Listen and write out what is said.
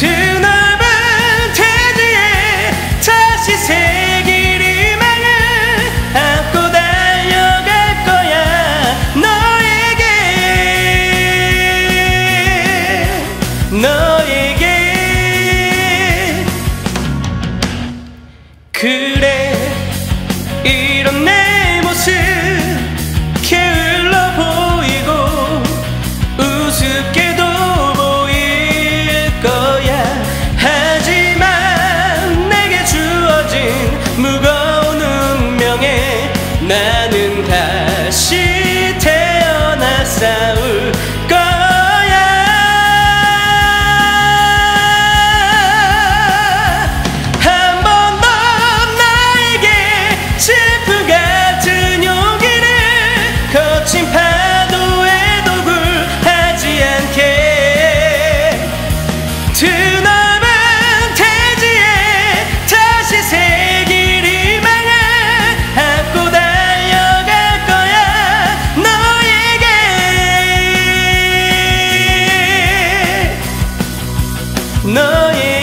지나만 태지에 다시 새 길이 망을 안고 달려갈 거야 너에게. 너에게. 그래 너의